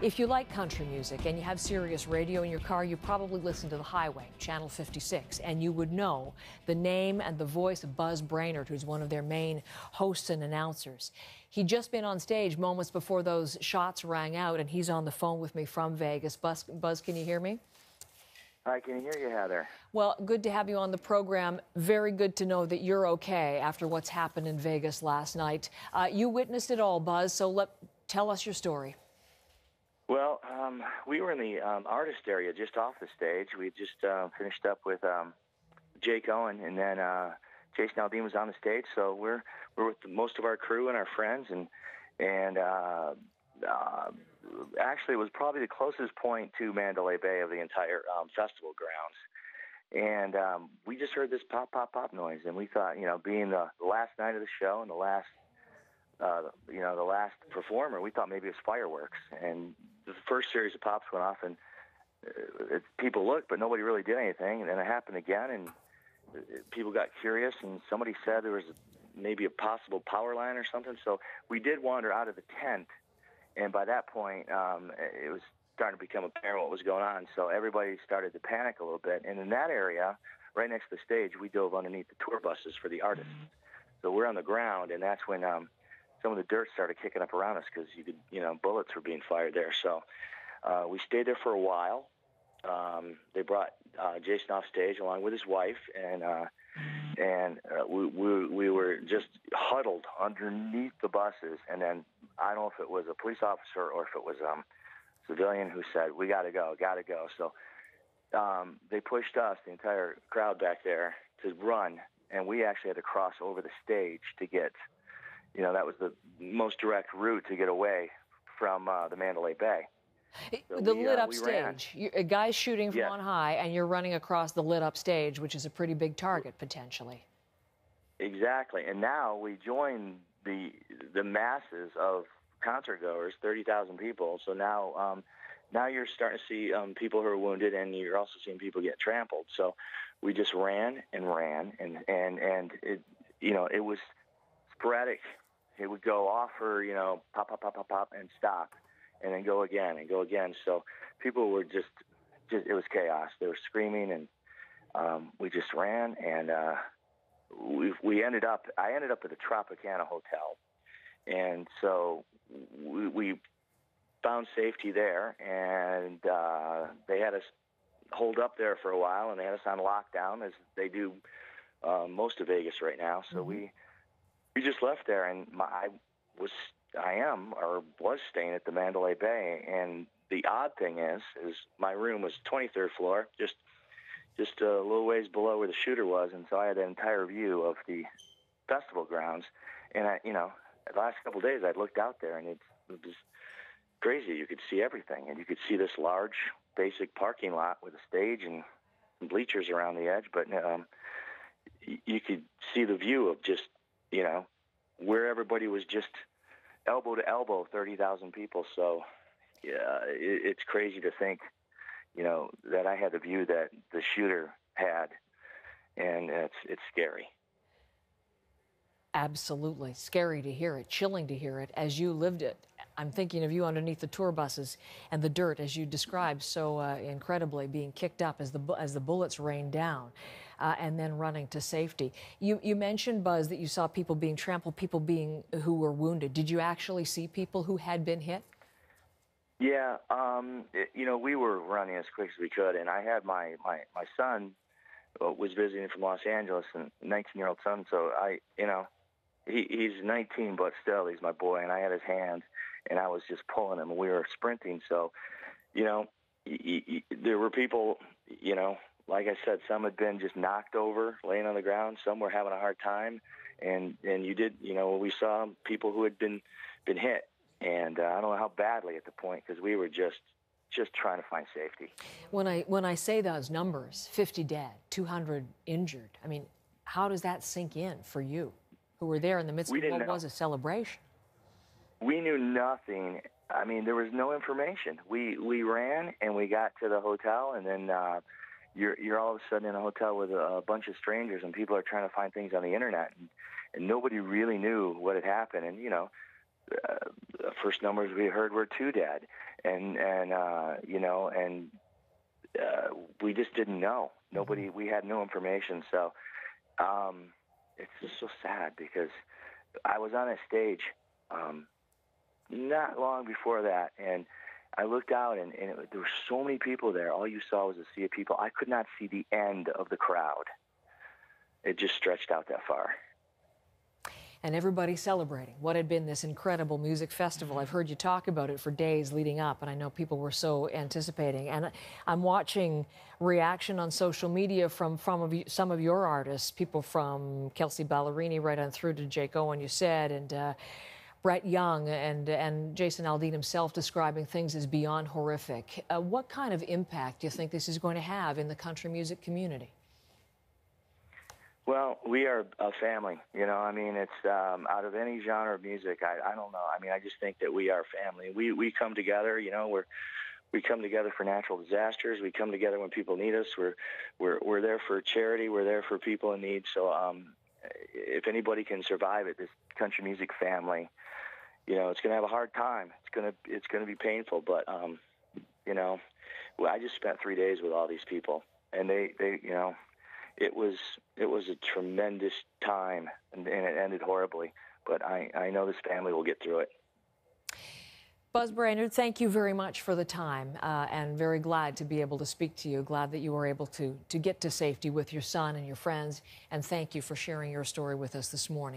If you like country music and you have Sirius radio in your car, you probably listen to The Highway, Channel 56, and you would know the name and the voice of Buzz Brainard, who's one of their main hosts and announcers. He'd just been on stage moments before those shots rang out, and he's on the phone with me from Vegas. Buzz, Buzz can you hear me? I can hear you, Heather. Well, good to have you on the program. Very good to know that you're okay after what's happened in Vegas last night. Uh, you witnessed it all, Buzz, so let, tell us your story. Um, we were in the um, artist area just off the stage. We just uh, finished up with um, Jake Owen, and then uh, Jason Aldean was on the stage. So we're we're with most of our crew and our friends, and and uh, uh, actually, it was probably the closest point to Mandalay Bay of the entire um, festival grounds. And um, we just heard this pop, pop, pop noise, and we thought, you know, being the, the last night of the show and the last, uh, you know, the last performer, we thought maybe it was fireworks. And the first series of pops went off, and uh, it, people looked, but nobody really did anything. And then it happened again, and uh, people got curious, and somebody said there was maybe a possible power line or something. So we did wander out of the tent and by that point, um, it was starting to become apparent what was going on. So everybody started to panic a little bit. And in that area, right next to the stage, we dove underneath the tour buses for the artists. So we're on the ground, and that's when um, some of the dirt started kicking up around us because you could, you know, bullets were being fired there. So uh, we stayed there for a while. Um, they brought uh, Jason off stage along with his wife, and uh, and uh, we, we we were just huddled underneath the buses. And then I don't know if it was a police officer or if it was um civilian who said, "We got to go, got to go." So um, they pushed us, the entire crowd back there, to run, and we actually had to cross over the stage to get, you know, that was the most direct route to get away from uh, the Mandalay Bay. So the we, lit uh, up stage. You, a guy's shooting from yes. on high, and you're running across the lit up stage, which is a pretty big target potentially. Exactly, and now we join the the masses of concert goers, thirty thousand people. So now, um, now you're starting to see um, people who are wounded, and you're also seeing people get trampled. So we just ran and ran, and and and it, you know, it was sporadic. It would go off or you know, pop, pop, pop, pop, pop, and stop and then go again and go again. So people were just, just it was chaos. They were screaming, and um, we just ran, and uh, we we ended up. I ended up at the Tropicana Hotel, and so we, we found safety there, and uh, they had us hold up there for a while, and they had us on lockdown as they do uh, most of Vegas right now. So mm-hmm. we we just left there, and my, I was I am or was staying at the Mandalay Bay, and the odd thing is, is my room was 23rd floor, just just a little ways below where the shooter was, and so I had an entire view of the festival grounds. And I, you know, the last couple of days I'd looked out there, and it, it was crazy. You could see everything, and you could see this large, basic parking lot with a stage and bleachers around the edge, but um, you could see the view of just, you know, where everybody was just elbow to elbow, thirty thousand people. So, yeah, it, it's crazy to think, you know, that I had the view that the shooter had, and it's it's scary. Absolutely scary to hear it, chilling to hear it as you lived it. I'm thinking of you underneath the tour buses and the dirt, as you described so uh, incredibly, being kicked up as the as the bullets rained down uh, and then running to safety. You, you mentioned, Buzz, that you saw people being trampled, people being who were wounded. Did you actually see people who had been hit? Yeah, um, it, you know, we were running as quick as we could, and I had my my my son uh, was visiting from Los Angeles, and 19 year old son. So I, you know, he he's 19, but still he's my boy, and I had his hand, and I was just pulling him. We were sprinting, so you know, y- y- there were people, you know, like I said, some had been just knocked over, laying on the ground. Some were having a hard time, and and you did, you know, we saw people who had been been hit, and uh, I don't know how badly at the point because we were just just trying to find safety. When I when I say those numbers, 50 dead, 200 injured, I mean, how does that sink in for you, who were there in the midst we of what know. was a celebration? We knew nothing. I mean, there was no information. We we ran and we got to the hotel, and then. Uh, you're you're all of a sudden in a hotel with a, bunch of strangers and people are trying to find things on the internet and, and nobody really knew what had happened and you know uh, the first numbers we heard were two dead and and uh, you know, and uh, we just didn't know. Nobody, we had no information. So um, it's just so sad because I was on a stage um, not long before that, and I looked out, and, and it, there were so many people there. All you saw was a sea of people. I could not see the end of the crowd. It just stretched out that far and everybody celebrating what had been this incredible music festival. I've heard you talk about it for days leading up, and I know people were so anticipating. And I'm watching reaction on social media from, from some of your artists, people from Kelsea Ballerini right on through to Jake Owen, you said, and uh, Brett Young and, and Jason Aldean himself describing things as beyond horrific. Uh, what kind of impact do you think this is going to have in the country music community? Well, we are a family. You know, I mean, it's um, out of any genre of music. I, I don't know. I mean, I just think that we are family. We we come together. You know, we're we come together for natural disasters. We come together when people need us. We're we're we're there for charity. We're there for people in need. So, um, if anybody can survive it, this country music family, you know, it's going to have a hard time. It's gonna it's going to be painful. But um, you know, I just spent three days with all these people, and they they you know it was it was a tremendous time, and, and it ended horribly. But I, I know this family will get through it. Buzz Brainard, thank you very much for the time, uh, and very glad to be able to speak to you. Glad that you were able to to get to safety with your son and your friends, and thank you for sharing your story with us this morning.